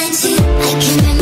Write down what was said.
I can't